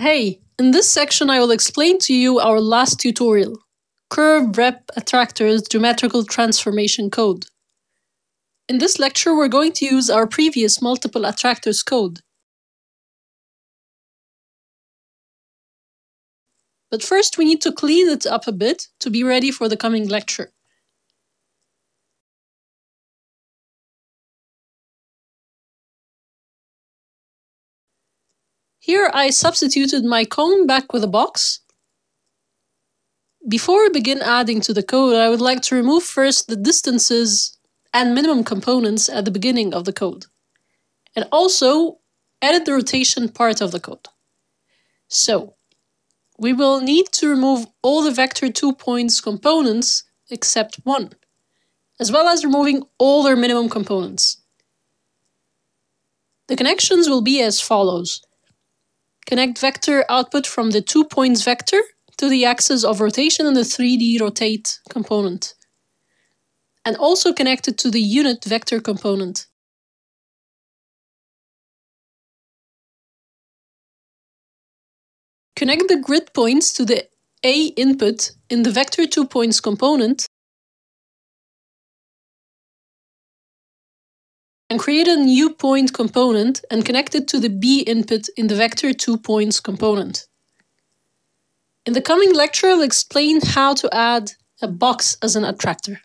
Hey, in this section I will explain to you our last tutorial, Curve Brep Attractors Geometrical Transformation Code. In this lecture we're going to use our previous multiple attractors code. But first we need to clean it up a bit to be ready for the coming lecture. Here I substituted my cone back with a box. Before we begin adding to the code, I would like to remove first the distances and minimum components at the beginning of the code. And also edit the rotation part of the code. So, we will need to remove all the vector 2 points components except one, as well as removing all their minimum components. The connections will be as follows. Connect vector output from the two points vector to the axis of rotation in the 3D rotate component. And also connect it to the unit vector component. Connect the grid points to the A input in the vector 2 points component and create a new point component and connect it to the B input in the vector 2 points component. In the coming lecture, I'll explain how to add a box as an attractor.